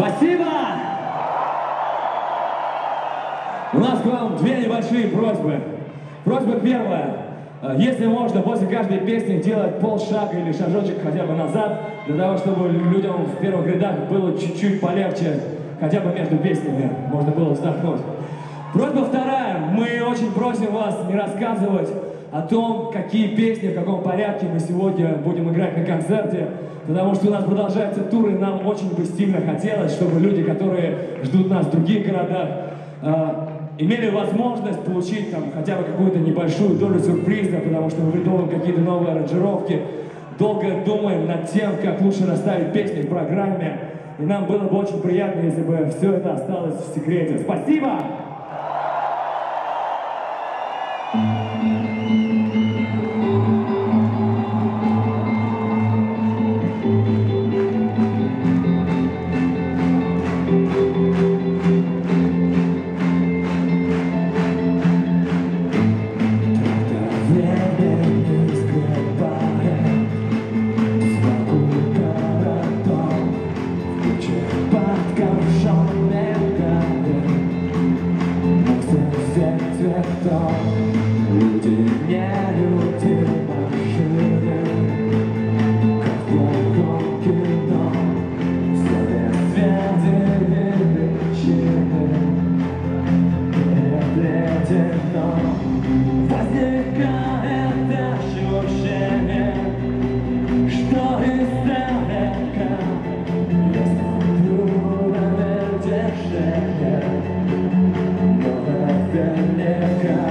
Спасибо! У нас к вам две небольшие просьбы. Просьба первая. Э, Если можно, после каждой песни делать полшага или шажочек хотя бы назад, для того, чтобы людям в первых рядах было чуть-чуть полегче, хотя бы между песнями можно было вздохнуть. Просьба вторая. Мы очень просим вас не рассказывать о том, какие песни, в каком порядке мы сегодня будем играть на концерте, потому что у нас продолжается тур, и нам очень бы сильно хотелось, чтобы люди, которые ждут нас в других городах, э, имели возможность получить там хотя бы какую-то небольшую долю сюрприза, потому что мы придумываем какие-то новые аранжировки, долго думаем над тем, как лучше расставить песни в программе, и нам было бы очень приятно, если бы все это осталось в секрете. Спасибо! dark never